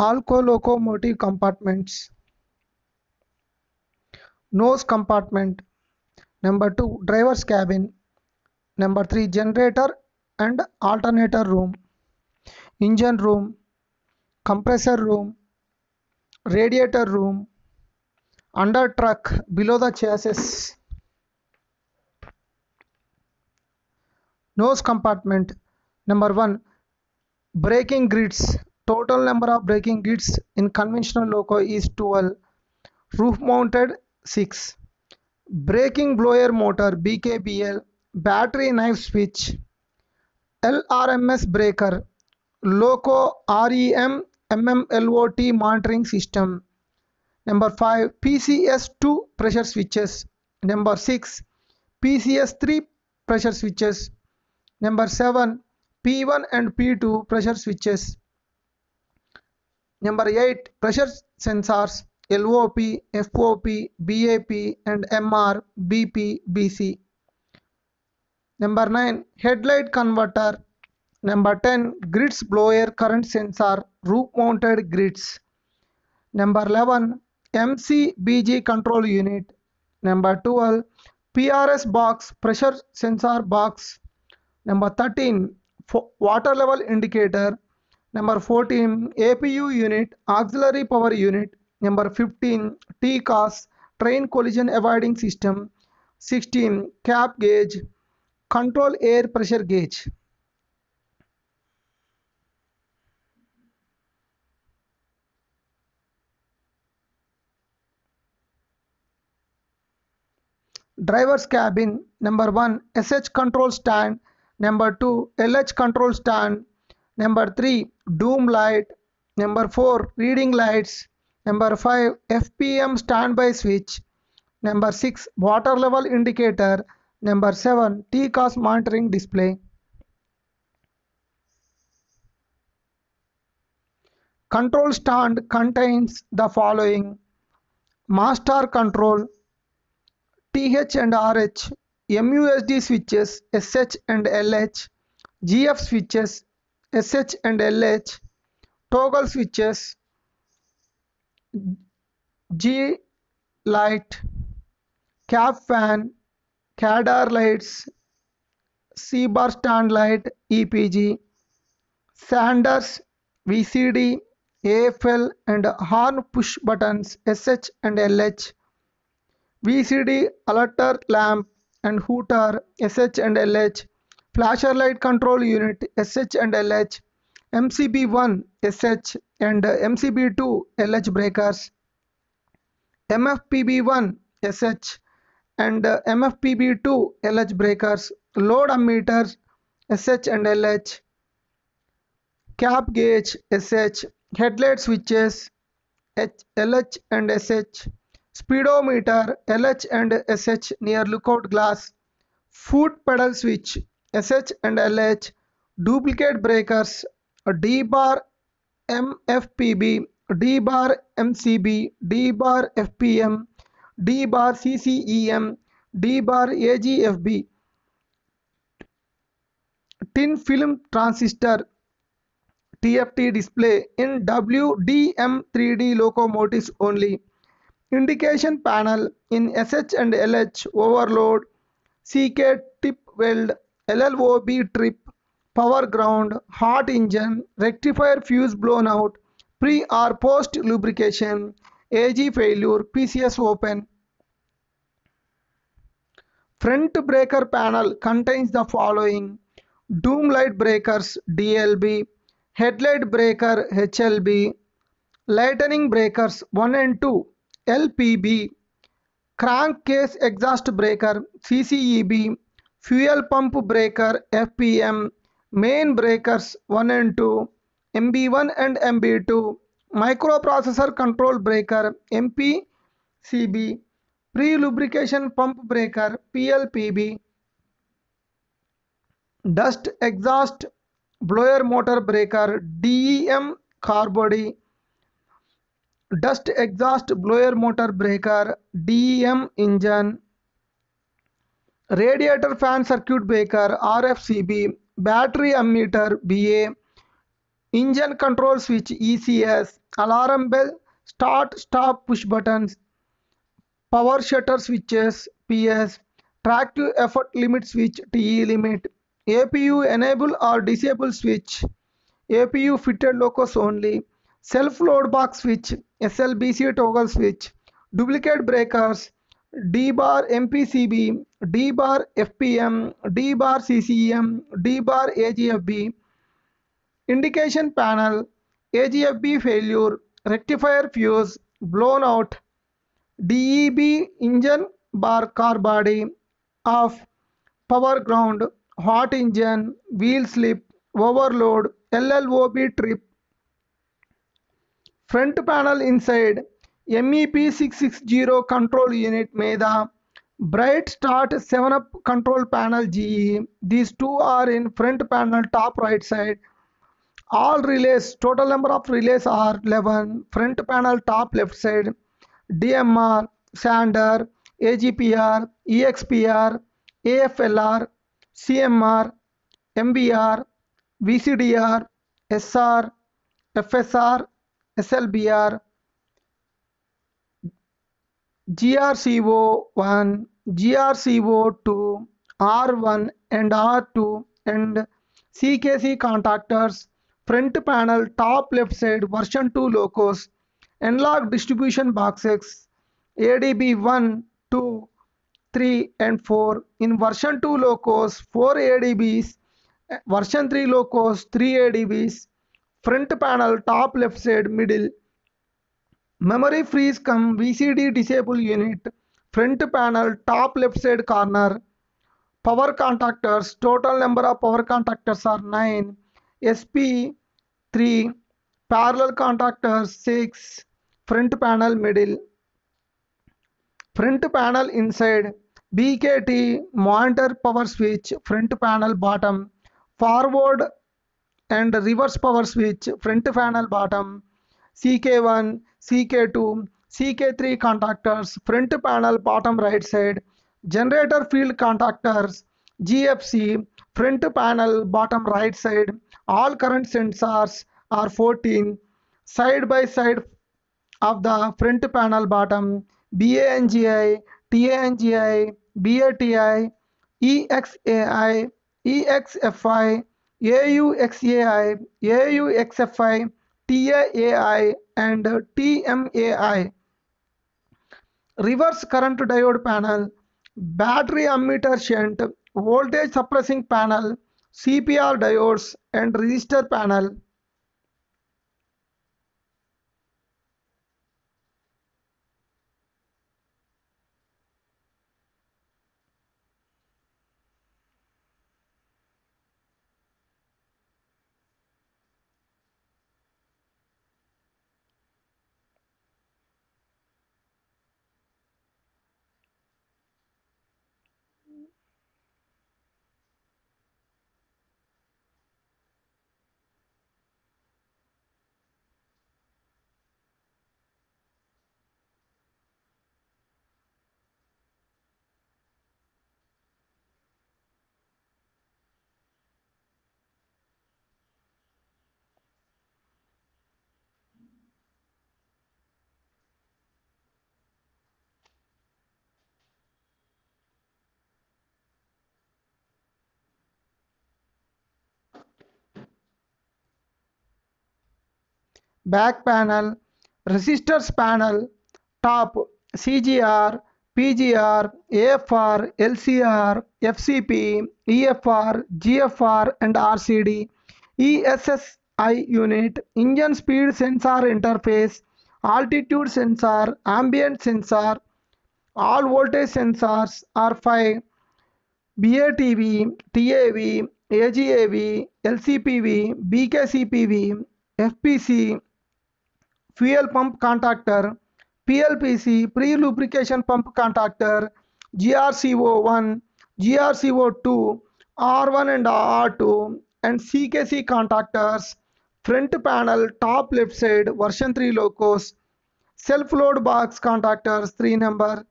Alco locomotive compartments. Nose compartment. Number 2 driver's cabin. Number 3 generator and alternator room. Engine room. Compressor room. Radiator room. Under truck below the chassis. Nose compartment. Number 1 braking grids. Total number of braking grids in conventional loco is 12. Roof mounted 6. Braking blower motor BKBL. Battery knife switch. LRMS breaker. Loco REM MMLOT monitoring system. Number 5 PCS2 pressure switches. Number 6 PCS3 pressure switches. Number 7 P1 and P2 pressure switches. Number 8 pressure sensors LOP, FOP, BAP and MR, BP, BC. Number 9 headlight converter. Number 10 grids blower current sensor roof mounted grids. Number 11 MCBG control unit. Number 12 PRS box pressure sensor box. Number 13 water level indicator. Number 14 APU unit auxiliary power unit. Number 15 TCAS train collision avoiding system. 16 cap gauge control air pressure gauge. driver's cabin number 1 sh control stand number 2 lh control stand number 3 dome light number 4 reading lights number 5 fpm standby switch number 6 water level indicator number 7 tcos monitoring display. Control stand contains the following master control TH and RH, MUSD switches, SH and LH, GF switches, SH and LH, toggle switches, G light, cap fan, CADR lights, C bar stand light, EPG, Sanders, VCD, AFL and horn push buttons, SH and LH. VCD alerter lamp and hooter. SH and LH, flasher light control unit SH and LH, MCB1 SH and uh, MCB2 LH breakers, MFPB1 SH and uh, MFPB2 LH breakers, load ammeters SH and LH, cap gauge SH, headlight switches LH and SH, speedometer LH and SH near lookout glass, foot pedal switch SH and LH, duplicate breakers D bar MFPB, D bar MCB, D bar FPM, D bar CCEM, D bar AGFB, thin film transistor TFT display in WDM3D locomotives only. Indication panel in SH and LH overload, CK tip weld, LLOB trip, power ground, hot engine, rectifier fuse blown out, pre or post lubrication, AG failure, PCS open. Front breaker panel contains the following dome light breakers DLB, headlight breaker HLB, lightning breakers 1 and 2 LPB, crankcase exhaust breaker CCEB, fuel pump breaker FPM, main breakers 1 and 2, MB1 and MB2, microprocessor control breaker MPCB, pre-lubrication pump breaker PLPB, dust exhaust blower motor breaker DEM car body, dust exhaust blower motor breaker DEM engine radiator fan circuit breaker RFCB battery ammeter BA engine control switch ECS alarm bell, start, stop, push buttons, power shutter switches, PS, tractive effort limit switch, TE limit, APU enable or disable switch, APU fitted locos only, self load box switch, SLBC toggle switch, duplicate breakers, D bar MPCB, D bar FPM, D bar CCM, D bar AGFB. Indication panel, AGFB failure, rectifier fuse, blown out, DEB engine bar car body, off, power ground, hot engine, wheel slip, overload, LLOB trip, front panel inside, MEP 660 control unit Medha, Bright Start 7-Up control panel GE. These two are in front panel top right side. All relays, total number of relays are 11. Front panel top left side, DMR, Sander, AGPR, EXPR, AFLR, CMR, MBR, VCDR, SR, FSR, SLBR, grco1 grco2 r1 and r2 and CKC contactors, front panel, top left side, version 2 locos, N-Log distribution boxes, ADB 1, 2, 3 and 4. In version 2 locos, 4 ADBs, version 3 locos, 3 ADBs, front panel, top left side, middle. Memory freeze come VCD disable unit, front panel, top left side corner, power contactors total number of power contactors are 9 sp 3 parallel contactors 6 front panel middle. Front panel inside bkt monitor power switch front panel bottom forward and reverse power switch front panel bottom ck1 ck2 ck3 contactors front panel bottom right side generator field contactors gfc front panel bottom right side all current sensors are 14 side by side of the front panel bottom bangi tangi bati exai exfi auxai auxfi taai and tmai reverse current diode panel battery ammeter shunt, voltage suppressing panel, CPR diodes and resistor panel. Back panel, resistors panel, top CGR, PGR, AFR, LCR, FCP, EFR, GFR and RCD, ESSI unit, engine speed sensor interface, altitude sensor, ambient sensor, all voltage sensors are 5, BATV, TAV, AGAV, LCPV, BKCPV, FPC, fuel pump contactor, PLPC, pre-lubrication pump contactor, GRCO1, GRCO2, R1 and R2, and CKC contactors, front panel, top left side, version 3 locos, self-load box contactors, 3 number,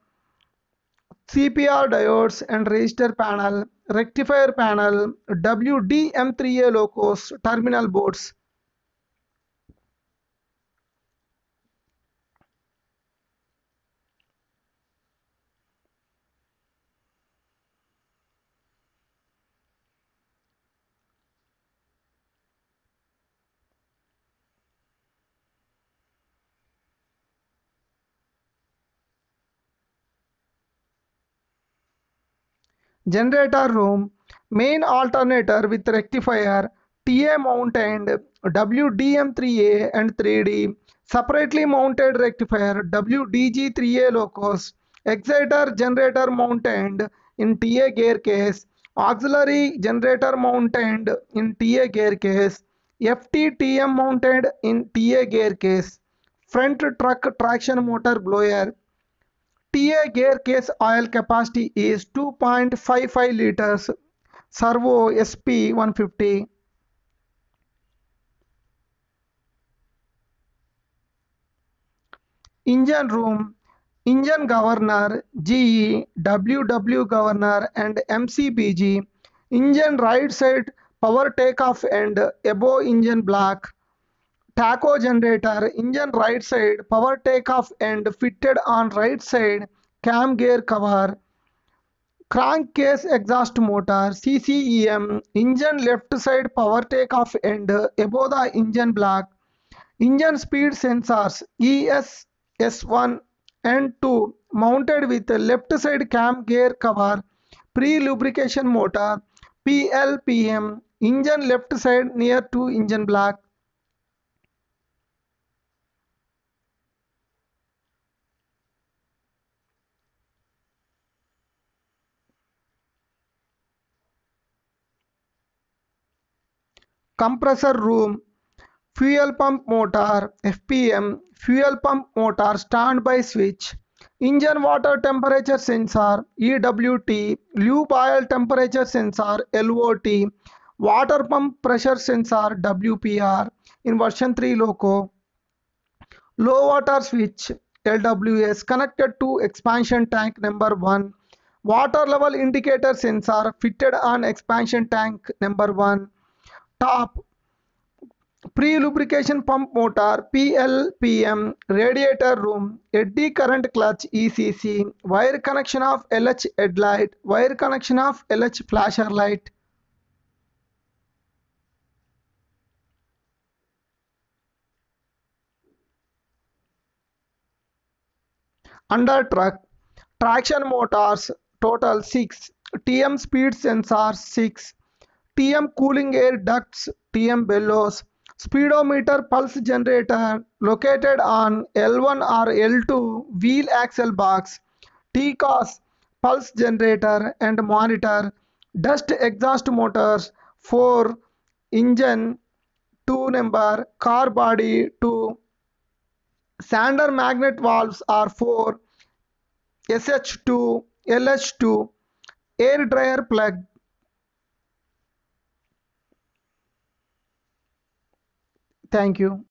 CPR diodes and resistor panel, rectifier panel, WDM3A locos, terminal boards. Generator room, main alternator with rectifier, TA mounted WDM3A and 3D, separately mounted rectifier WDG3A locos, exciter generator mounted in TA gear case, auxiliary generator mounted in TA gear case, FTTM mounted in TA gear case, front truck traction motor blower, TA gear case oil capacity is 2.55 liters, servo SP 150. Engine room, engine governor, GE, WW governor and MCBG, engine right side power takeoff and above engine block, tacho generator, engine right side power takeoff and fitted on right side cam gear cover, crankcase exhaust motor, CCEM, engine left side power takeoff and above the engine block, engine speed sensors ES S1 and 2 mounted with left side cam gear cover, pre-lubrication motor, PLPM, engine left side near to engine block. Compressor room, fuel pump motor, FPM, fuel pump motor standby switch, engine water temperature sensor, EWT, lube oil temperature sensor, LOT, water pump pressure sensor, WPR in version 3 loco, low water switch, LWS connected to expansion tank number 1, water level indicator sensor fitted on expansion tank number 1, top pre lubrication pump motor PLPM radiator room eddy current clutch ECC wire connection of LH headlight wire connection of LH flasher light under truck traction motors total six TM speed sensor six TM cooling air ducts TM bellows speedometer pulse generator located on L1 or L2 wheel axle box, TCOS pulse generator and monitor, dust exhaust motors 4, engine 2 number, car body 2, sander magnet valves are 4, SH2, LH2, air dryer plug Thank you.